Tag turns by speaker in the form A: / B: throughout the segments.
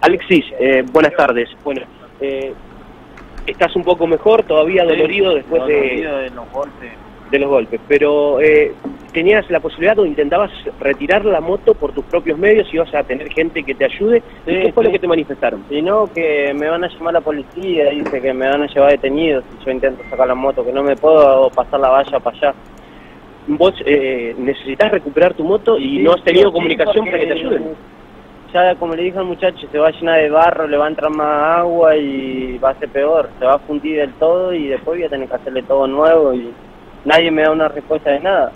A: Alexis, eh, buenas tardes. Bueno, eh, estás un poco mejor, todavía dolorido después de,
B: de los golpes.
A: de los golpes, pero eh, tenías la posibilidad o intentabas retirar la moto por tus propios medios y ibas a tener gente que te ayude. ¿Y
B: Sí,
A: ¿Qué fue
B: sí.
A: lo que te manifestaron?
B: Si no, que me van a llamar la policía, dice que me van a llevar detenido si yo intento sacar la moto, que no me puedo pasar la valla para allá.
A: Vos eh, necesitas recuperar tu moto y
B: Sí,
A: no has tenido
B: sí,
A: comunicación para que te ayuden.
B: Ya, como le dije al muchacho, se va a llenar de barro, le va a entrar más agua y va a ser peor. Se va a fundir del todo y después voy a tener que hacerle todo nuevo y nadie me da una respuesta de nada.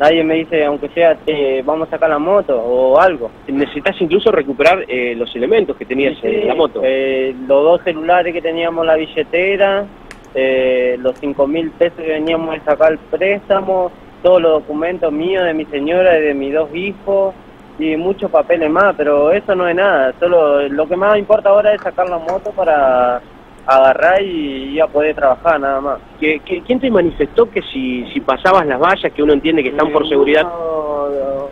B: Nadie me dice, aunque sea, eh, vamos a sacar la moto o algo.
A: Necesitas incluso recuperar eh, los elementos que tenías
B: Sí,
A: en la moto.
B: eh, los dos celulares que teníamos en la billetera, eh, los cinco mil pesos que veníamos a sacar el préstamo, todos los documentos míos, de mi señora y de mis dos hijos, y muchos papeles más, pero eso no es nada. Solo lo que más importa ahora es sacar la moto para agarrar y ya poder trabajar nada más.
A: ¿Qué- qué- quién te manifestó que si, si pasabas las vallas, que uno entiende que están por seguridad,
B: Uno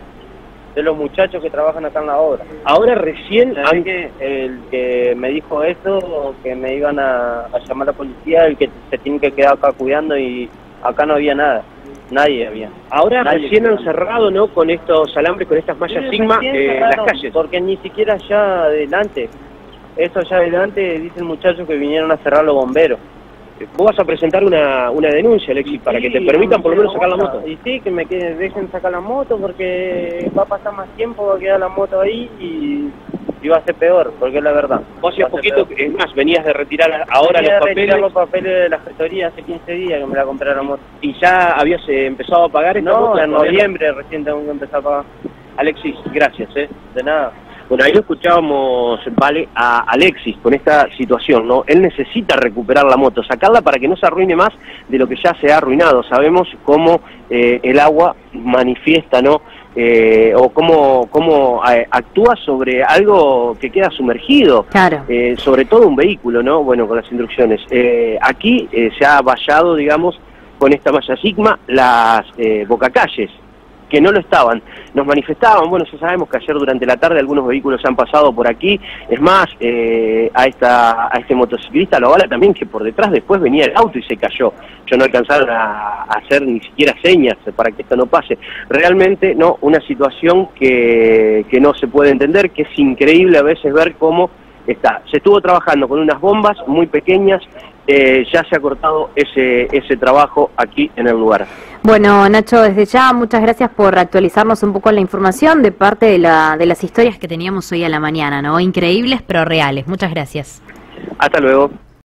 B: de los muchachos que trabajan acá en la obra.
A: ahora recién...
B: ¿Sabés
A: han-
B: que el que me dijo eso, que me iban a, a llamar a la policía, el que se tiene que quedar acá cuidando y acá no había nada, nadie había.
A: Ahora
B: Nadie
A: recién han cerrado, ¿no? Con estos alambres, con estas mallas Sigma, eh, las calles.
B: Porque ni siquiera allá adelante, eso allá adelante dice el muchacho que vinieron a cerrar los bomberos.
A: Vos vas a presentar una, una denuncia, Alexis, para que te permitan por lo menos sacar la moto.
B: Y sí, que me queden- dejen sacar la moto porque va a pasar más tiempo, va a quedar la moto ahí y, y va a ser peor, porque es la verdad.
A: Vos
B: ser
A: poquito,
B: peor.
A: es más, venías de retirar ahora
B: Venía
A: los
B: a retirar
A: papeles
B: los papeles de la gestoría hace 15 días que me la compré la moto.
A: y ya habías eh, empezado a pagar esta
B: No,
A: moto.
B: en noviembre recién tengo que empezar a pagar.
A: Alexis, gracias, ¿eh?
B: De nada.
A: Bueno, ahí lo escuchábamos, Vale, a Alexis con esta situación, ¿no? Él necesita recuperar la moto, sacarla para que no se arruine más de lo que ya se ha arruinado. Sabemos cómo eh, el agua manifiesta, ¿no? Eh, o cómo, cómo eh, actúa sobre algo que queda sumergido.
C: Claro.
A: Eh, sobre todo un vehículo, ¿no? Bueno, con las instrucciones. Eh, aquí eh, se ha vallado, digamos, con esta malla Sigma, las eh, bocacalles, que no lo estaban. Nos manifestaban, bueno, ya sabemos que ayer durante la tarde algunos vehículos han pasado por aquí. Es más, eh, a, esta, a este motociclista lo avala también que por detrás después venía el auto y se cayó. Yo no alcanzaron a, a hacer ni siquiera señas para que esto no pase. Realmente, no, una situación que, que no se puede entender, que es increíble a veces ver cómo está. Se estuvo trabajando con unas bombas muy pequeñas, eh, ya se ha cortado ese, ese trabajo aquí en el lugar.
C: Bueno, Nacho, desde ya muchas gracias por actualizarnos un poco la información de parte de, la, de las historias que teníamos hoy a la mañana, ¿no? Increíbles pero reales. Muchas gracias.
A: Hasta luego.